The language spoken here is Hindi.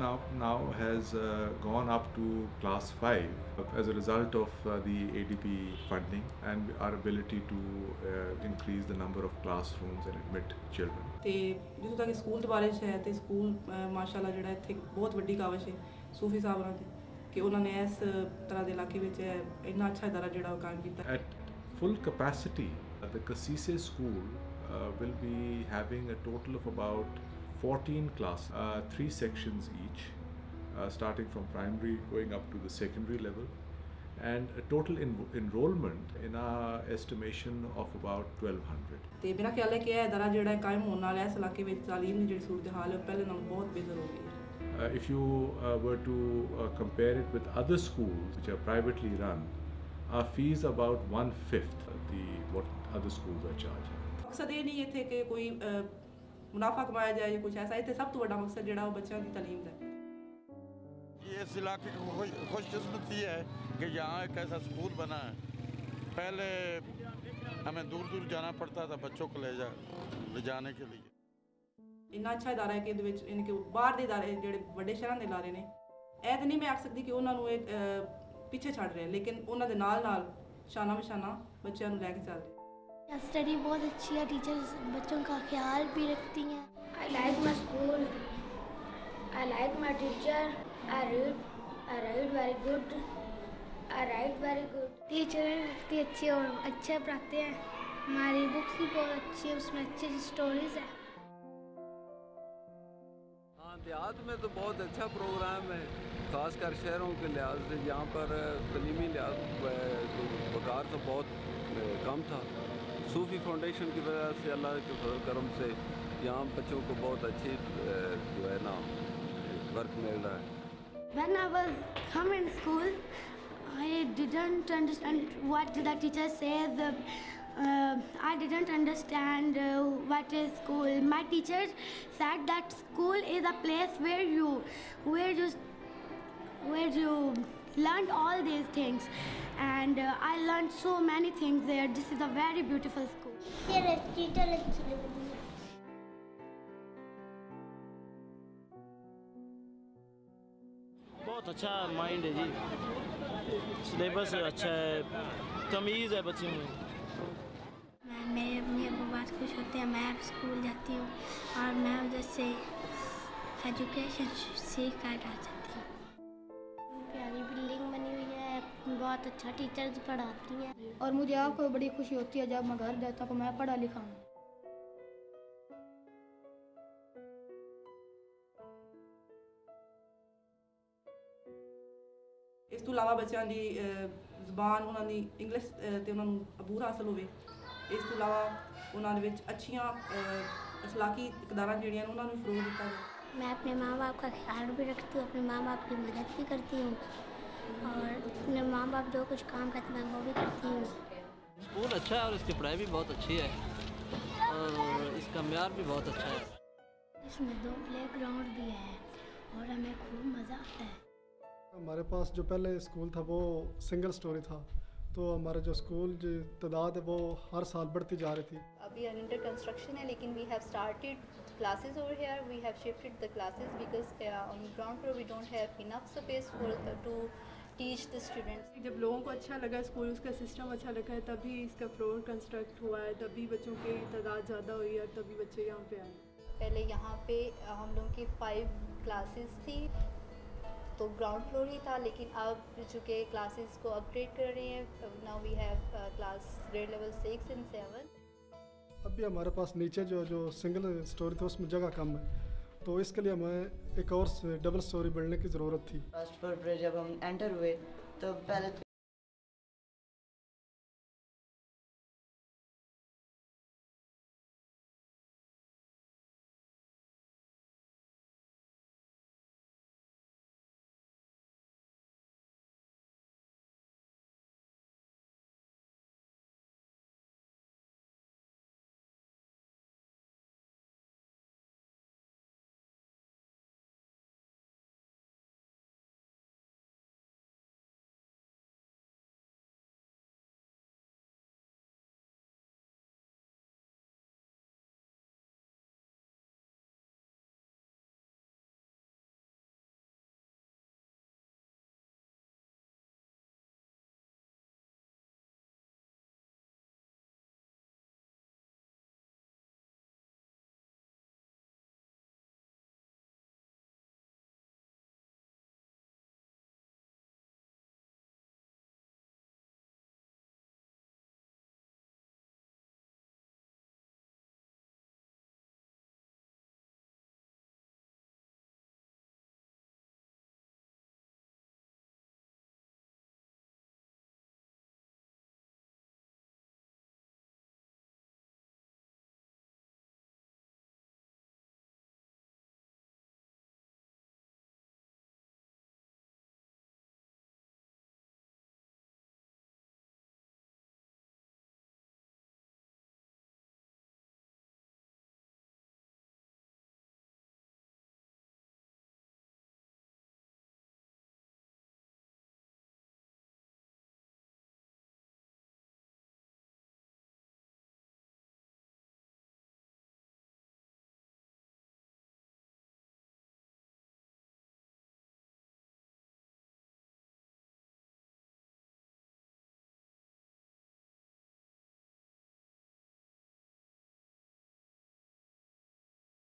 now now has uh, gone up to class 5 as a result of uh, the ADP funding and our ability to uh, increase the number of classrooms and admit children. ਤੇ ਜਿੱਥੋਂ ਤੱਕ ਸਕੂਲ ਦੇ ਬਾਰੇ 'ਚ ਹੈ ਤੇ ਸਕੂਲ ਮਾਸ਼ਾਅੱਲਾ ਜਿਹੜਾ ਇੱਥੇ ਬਹੁਤ ਵੱਡੀ ਕਾਵਿਸ਼ ਹੈ ਸੂਫੀ ਸਾਹਿਬ ਹੋਰਾਂ ਦੀ ਕਿ ਉਹਨਾਂ ਨੇ ਇਸ ਤਰ੍ਹਾਂ ਦੇ ਇਲਾਕੇ ਵਿੱਚ ਇੰਨਾ ਅੱਛਾ ਇਦਾਰਾ ਜਿਹੜਾ ਉਹ ਕਾਇਮ ਕੀਤਾ At full capacity, uh, the Kasise school uh, will be having a total of about 14 classes, uh, three sections each, uh, starting from primary going up to the secondary level, and a total en- enrollment in our estimation of about 1200. ਤੇ ਮੇਰਾ ਖਿਆਲ ਹੈ ਕਿ ਇਹ ਇਦਾਰਾ ਜਿਹੜਾ ਹੈ ਕਾਇਮ ਹੋਣ ਨਾਲ ਇਸ ਇਲਾਕੇ ਵਿੱਚ ਤਾਲੀਮ ਦੀ ਜਿਹੜੀ ਸੂਰਤ ਹਾਲ ਹੈ ਉਹ ਪਹਿਲੇ ਨਾਲੋਂ ਬਹੁਤ ਬਿਹਤਰ ਹੋ ਗਈ ਹੈ Uh, if you uh, were to uh, compare it with other schools which are privately run, our fees are about one fifth the what other schools are charging. ਮਕਸਦ ਇਹ ਨਹੀਂ ਇੱਥੇ ਕਿ ਕੋਈ ਅਹ, ਮੁਨਾਫਾ ਕਮਾਇਆ ਜਾਏ ਜਾਂ ਕੁਝ ਐਸਾ ਇੱਥੇ ਸਭ ਤੋਂ ਵੱਡਾ ਮਕਸਦ ਜਿਹੜਾ ਉਹ ਬੱਚਿਆਂ ਦੀ ਤਾਲੀਮ ਦਾ ਹੈ ये इस इलाके की खुश खुशकिस्मती है कि यहाँ एक ऐसा स्कूल बना है पहले हमें दूर दूर जाना पड़ता था बच्चों को ले जा ले जाने के लिए ਇੰਨਾ ਅੱਛਾ ਇਦਾਰਾ ਹੈ ਕਿ ਇਹਦੇ ਵਿੱਚ ਯਾਨੀ ਕਿ ਬਾਹਰ ਦੇ ਇਦਾਰੇ ਜਿਹੜੇ ਵੱਡੇ ਸ਼ਹਿਰਾਂ ਦੇ ਇਦਾਰੇ ਨੇ ਇਹ ਤਾਂ ਨਹੀਂ ਮੈਂ ਆਖ ਸਕਦੀ ਕਿ ਉਹਨਾਂ ਨੂੰ ਇਹ ਅਹ, ਪਿੱਛੇ ਛੱਡ ਰਹੇ ਲੇਕਿਨ ਉਹਨਾਂ ਦੇ ਨਾਲ ਨਾਲ ਸ਼ਾਨਾ ਬਸ਼ਾਨਾ ਬੱਚਿਆਂ ਨੂੰ ਲੈ ਕੇ ਚੱਲ ਰਹੇ यहाँ स्टडी बहुत अच्छी है टीचर्स बच्चों का ख्याल भी रखती हैं I like my school. I like my teacher. I read. I read very good. I write very good. Teacher रखती अच्छी और अच्छे पढ़ाते हैं हमारी बुक्स भी बहुत अच्छी है उसमें अच्छी स्टोरीज है हाँ देहात में तो बहुत अच्छा प्रोग्राम है ख़ासकर शहरों के लिहाज से यहाँ पर तलीमी लिहाज तो बकार तो बहुत कम था सूफी फाउंडेशन की वजह से अल्लाह के फजल करम से यहाँ बच्चों को बहुत अच्छी जो है ना वर्क मिल रहा है When I was come in school, I didn't understand what the teacher says. Uh, I didn't understand uh, what is school. My teacher said that school is a place where you, where you, where you learned all these things, and uh, I learned so many things there. This is a very beautiful school. Teacher अच्छी लगती है बहुत अच्छा माइंड है जी सिलेबस अच्छा है तमीज़ है बच्चे में मैं मेरे अपने अब्बू बहुत खुश होते हैं मैं अब स्कूल जाती हूँ और मैं उधर से एजुकेशन सीख कर आ जाती बहुत अच्छा टीचर्स पढ़ाती हैं और मुझे आपको बड़ी खुशी होती है जब मैं घर जाता हूँ मैं पढ़ा लिखा हूँ ਇਸ ਤੋਂ ਇਲਾਵਾ ਬੱਚਿਆਂ ਦੀ ਅਹ, ਜ਼ੁਬਾਨ ਉਹਨਾਂ ਦੀ ਇੰਗਲਿਸ਼ ਅਹ, ਤੇ ਉਹਨਾਂ ਨੂੰ ਅਬੂਰ ਹਾਸਲ ਹੋਵੇ ਇਸ ਤੋਂ ਇਲਾਵਾ ਉਹਨਾਂ ਦੇ ਵਿੱਚ ਅੱਛੀਆਂ ਅਹ, ਅਖਲਾਕੀ ਇਕਦਾਰਾਂ ਜਿਹੜੀਆਂ ਨੇ ਉਹਨਾਂ ਨੂੰ ਫਰੋਗ ਦਿੱਤਾ ਜਾਵੇ मैं अपने माँ बाप का ख्याल भी रखती हूँ अपने माँ बाप की मदद भी करती हूँ और अपने माँ बाप जो कुछ काम करते हैं वो भी करती हूँ। स्कूल अच्छा है और इसकी पढ़ाई भी बहुत अच्छी है। और इसका म्यार भी बहुत अच्छा है। इसमें दो प्ले ग्राउंड भी है और हमें खूब मज़ा आता है। हमारे पास जो पहले स्कूल था वो सिंगल स्टोरी था। तो हमारा जो स्कूल जो तादाद है वो हर साल बढ़ती जा रही थी। अभी अंडर कंस्ट्रक्शन है लेकिन we have started classes over here we have shifted the classes because on ground floor we don't have enough space for to teach the students जब लोगों को अच्छा लगा स्कूल उसका सिस्टम अच्छा लगा है तभी इसका फ्लोर कंस्ट्रक्ट हुआ है तभी बच्चों की तादाद ज़्यादा हुई है तभी बच्चे यहाँ पे आए। पहले यहाँ पे हम लोगों की फाइव क्लासेस थी तो ग्राउंड फ्लोर ही था लेकिन अब चूँकि क्लासेस को अपग्रेड कर रहे हैं now we have class grade level six and seven अभी हमारे पास नीचे जो जो सिंगल स्टोरी थी उसमें जगह कम है। तो इसके लिए हमें एक और डबल स्टोरी बिल्डिंग की ज़रूरत थी। फ़र्स्ट फ्लोर पर जब हम एंटर हुए तो पहले